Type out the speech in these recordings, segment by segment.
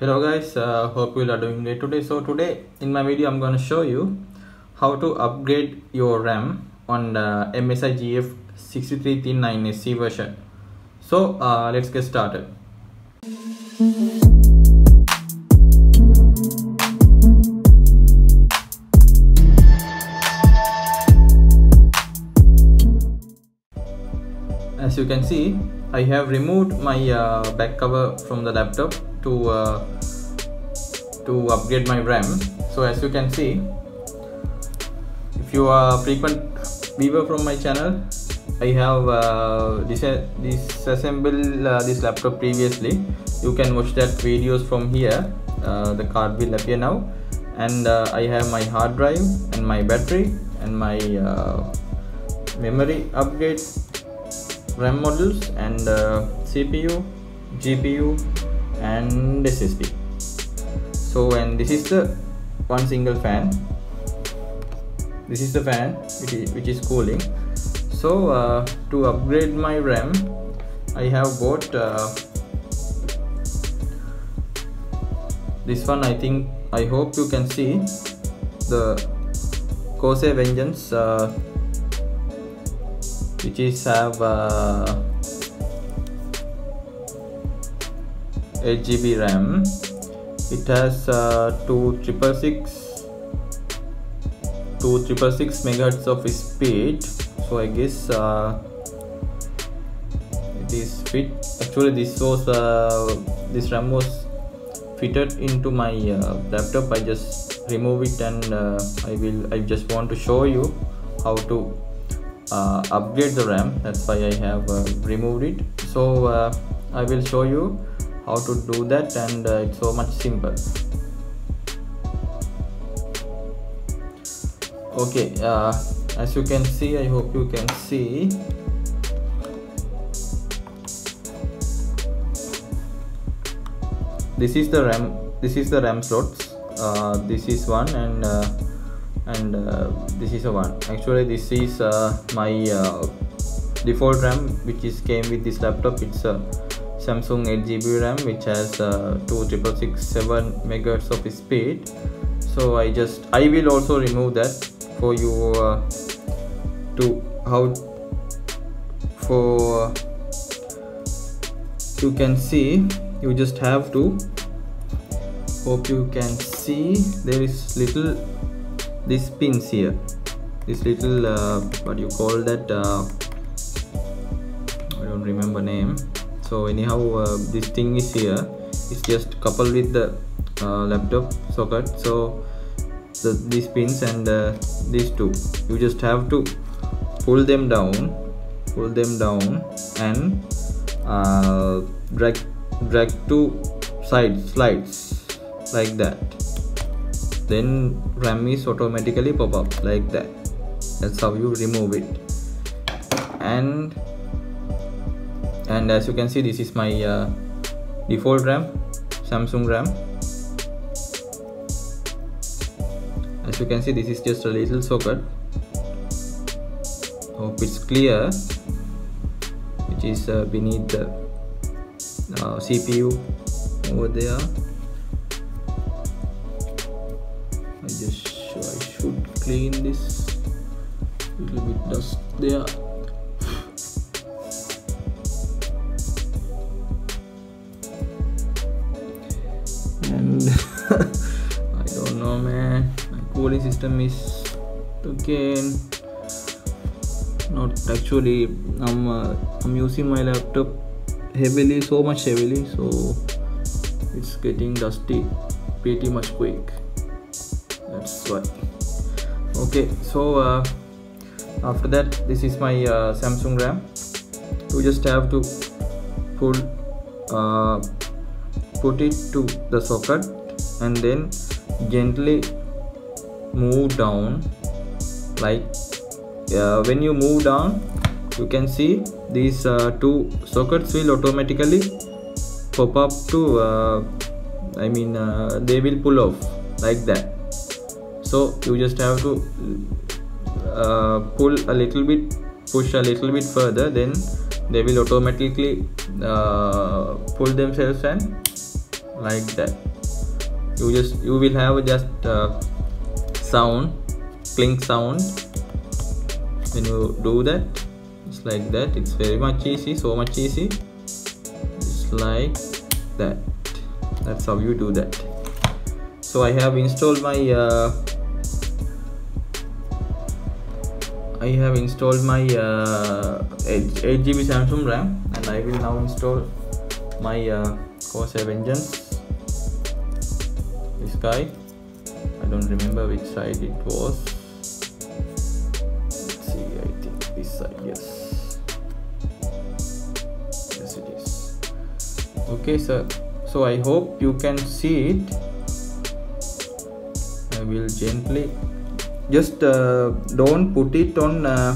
hello guys uh, hope you are doing great today. So today in my video i'm going to show you how to upgrade your ram on the msi gf 6339 sc version. So uh, let's get started. As you can see I have removed my uh, back cover from the laptop to uh, to upgrade my RAM. So as you can see if you are frequent viewer from my channel I have uh, dis disassembled uh, this laptop previously. You can watch that videos from here uh, the card will appear now. And uh, I have my hard drive and my battery and my memory upgrade RAM modules and uh, CPU, GPU and SSD. So and this is the one single fan. This is the fan which is, which is cooling. So uh, to upgrade my RAM, I have bought uh, this one. I think I hope you can see the Corsair Vengeance uh, which is have 8 GB RAM. It has uh, 2 triple six 2 triple six megahertz of speed. So I guess uh, it is fit. Actually this was uh, this RAM was fitted into my uh, laptop. I just remove it and uh, I will I just want to show you how to uh, upgrade the RAM. That's why I have uh, removed it. So uh, I will show you how to do that and uh, it's so much simple. Okay uh, as you can see I hope you can see. This is the RAM this is the RAM slots. Uh, this is one and and uh, this is a one. Actually this is uh, my uh, default ram which is came with this laptop. It's a samsung 8 gb ram which has uh, 2667 megahertz of speed. So i just i will also remove that for you uh, to how for you can see you just have to hope you can see there is little this pins here. This little uh, what you call that uh, I don't remember name so anyhow uh, this thing is here. It's just coupled with the uh, laptop socket. So the, these pins and uh, these two. You just have to pull them down pull them down and uh, drag drag two side slides like that. Then RAM is automatically pop up like that. That's how you remove it. And and as you can see this is my uh, default RAM Samsung RAM. As you can see this is just a little socket. Hope it's clear which is uh, beneath the uh, CPU over there. I just I should clean this. Little bit dust there and I don't know man. My cooling system is again not actually I'm uh, I'm using my laptop heavily so much heavily so it's getting dusty pretty much quick. That's why. Okay so uh, after that this is my uh, Samsung RAM. You just have to pull uh, put it to the socket and then gently move down like uh, when you move down you can see these uh, two sockets will automatically pop up to uh, I mean uh, they will pull off like that. So you just have to uh, pull a little bit push a little bit further then they will automatically uh, pull themselves and like that. You just you will have just uh, sound clink sound. When you do that it's like that. It's very much easy so much easy. It's like that. That's how you do that. So I have installed my uh, I have installed my uh, 8, 8 GB Samsung RAM and I will now install my uh, Corsair Vengeance guy I don't remember which side it was. Let's see I think this side yes. Yes it is. Okay so so I hope you can see it. I will gently just uh, don't put it on uh,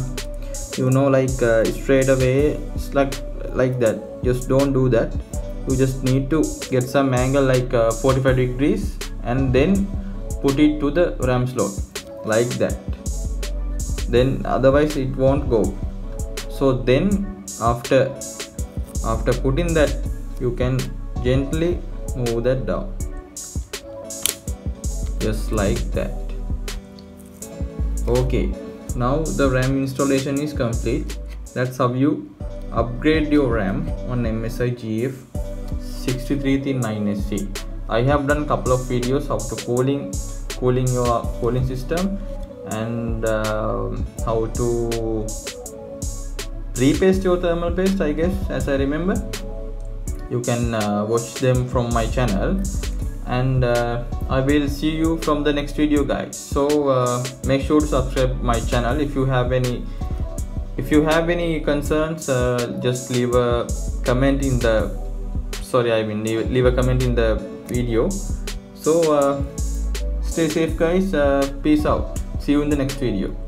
you know like uh, straight away like like that. Just don't do that. You just need to get some angle like uh, 45 degrees and then put it to the ram slot like that. Then otherwise it won't go. So then after after putting that you can gently move that down. Just like that. Okay now the ram installation is complete. That's how you upgrade your ram on msi gf63 9sc i have done a couple of videos of to cooling cooling your cooling system and uh, how to repaste your thermal paste i guess as i remember. You can uh, watch them from my channel. And uh, i will see you from the next video guys. So uh, make sure to subscribe my channel if you have any if you have any concerns uh, just leave a comment in the sorry i mean leave, leave a comment in the video. So uh, stay safe guys. Uh, peace out. See you in the next video